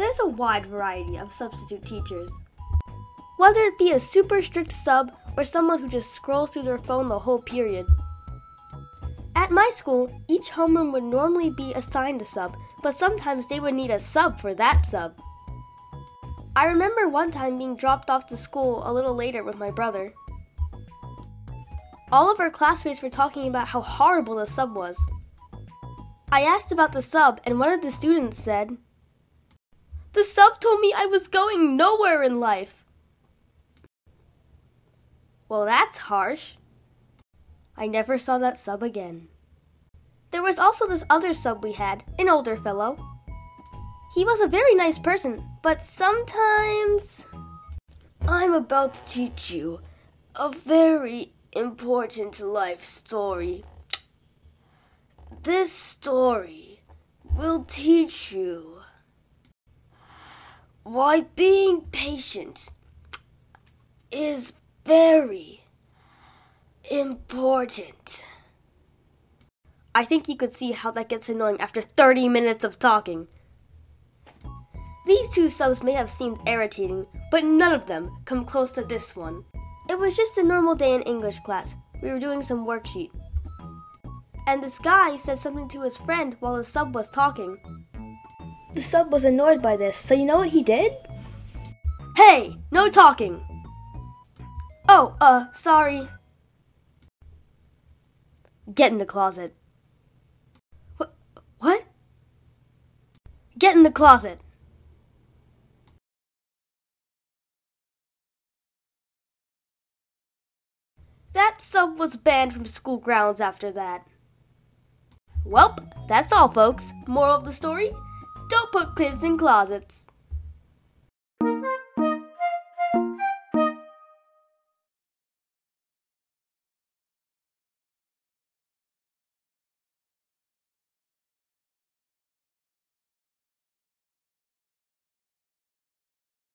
There's a wide variety of substitute teachers. Whether it be a super strict sub or someone who just scrolls through their phone the whole period. At my school, each homeroom would normally be assigned a sub, but sometimes they would need a sub for that sub. I remember one time being dropped off to school a little later with my brother. All of our classmates were talking about how horrible the sub was. I asked about the sub, and one of the students said, The sub told me I was going nowhere in life. Well, that's harsh. I never saw that sub again. There was also this other sub we had, an older fellow. He was a very nice person, but sometimes. I'm about to teach you a very important life story. This story will teach you why being patient is very important. I think you could see how that gets annoying after 30 minutes of talking. These two subs may have seemed irritating, but none of them come close to this one. It was just a normal day in English class. We were doing some worksheet. And this guy said something to his friend while the sub was talking. The sub was annoyed by this, so you know what he did? Hey, no talking! Oh, uh, sorry. Get in the closet. What? What? Get in the closet. That sub was banned from school grounds after that. Welp, that's all, folks. Moral of the story? Put kids in closets.